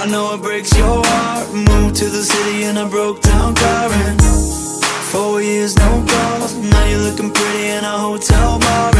I know it breaks your heart. Moved to the city in a broke down car and Four years, no calls. Now you're looking pretty in a hotel bar.